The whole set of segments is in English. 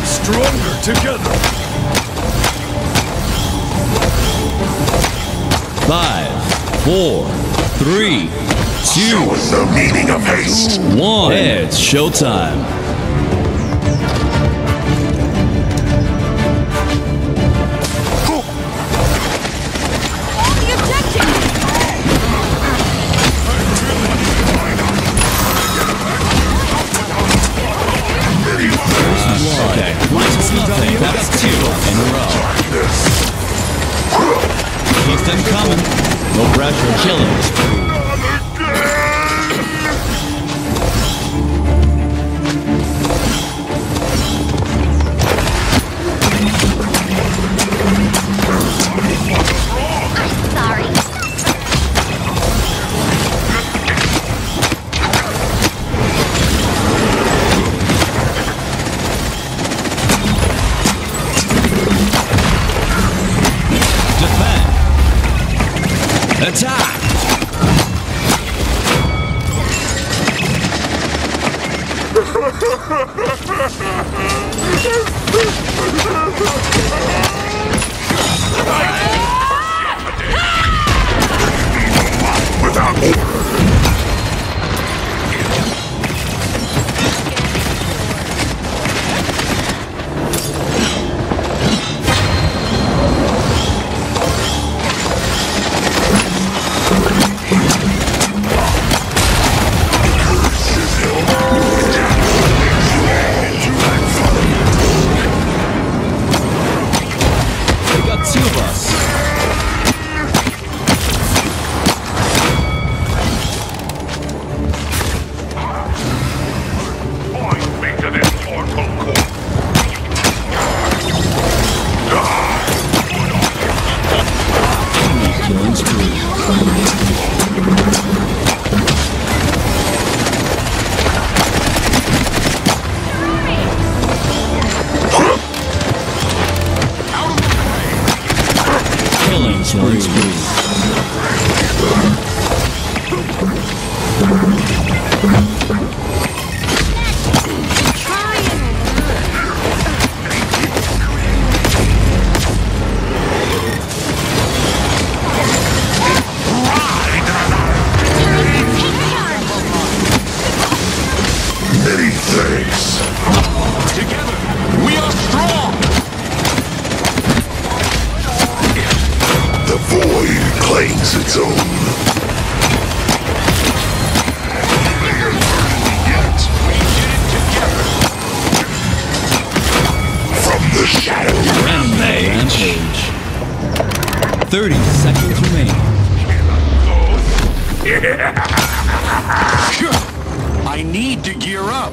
out stronger together. Five, four, three, two, What's the meaning of haste? one. It's showtime. Without 30 seconds remain. I need to gear up.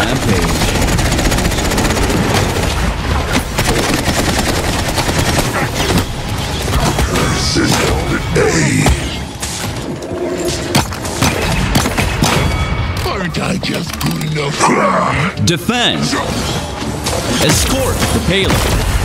Rampage. Aren't I just good enough? Defend. Escort the payload.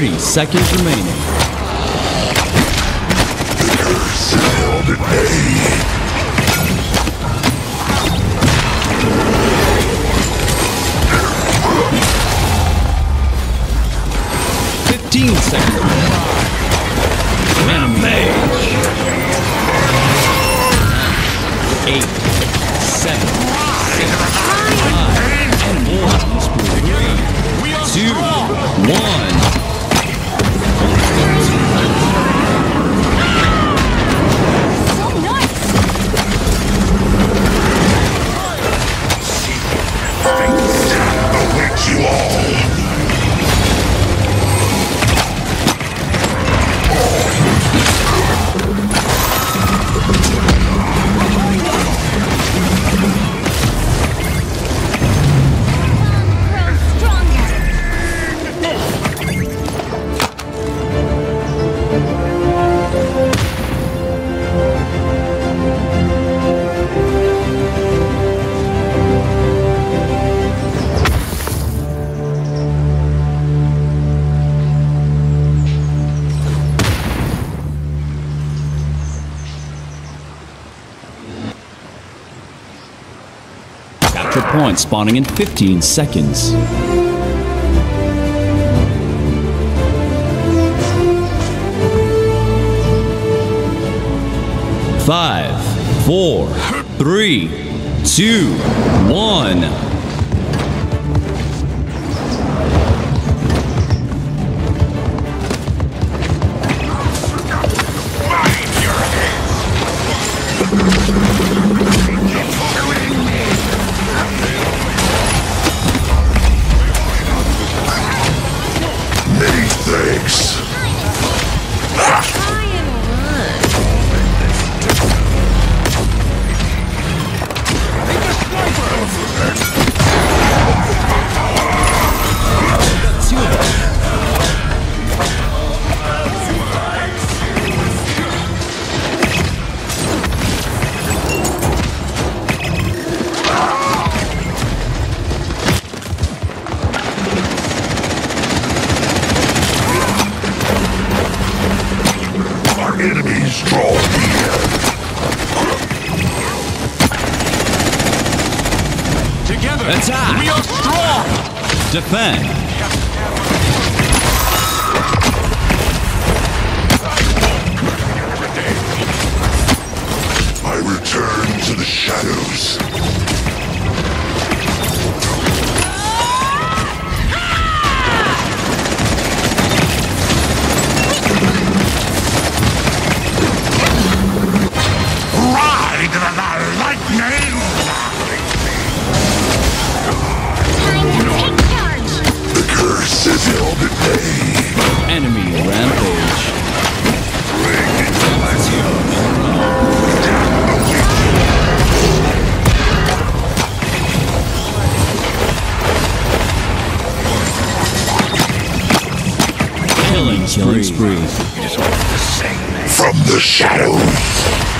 30 seconds remaining. Fifteen seconds. Rampage. Eight. points, spawning in 15 seconds. Five, four, three, two, one. Your. Attack. We are strong. Defend. shadows.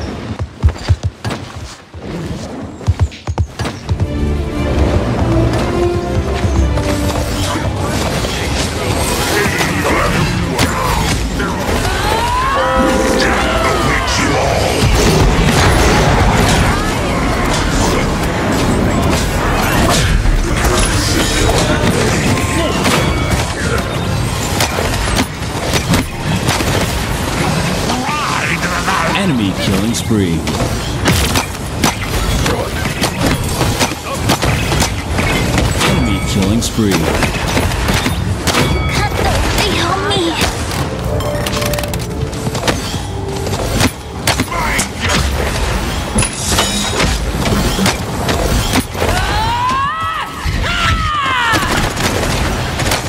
Enemy killing spree. Enemy killing spree.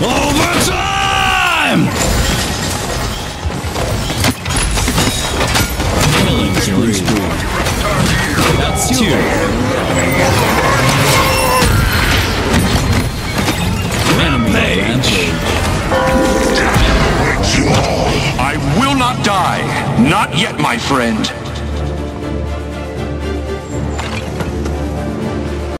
Overtime! Two. Rampage. I will not die. Not yet, my friend.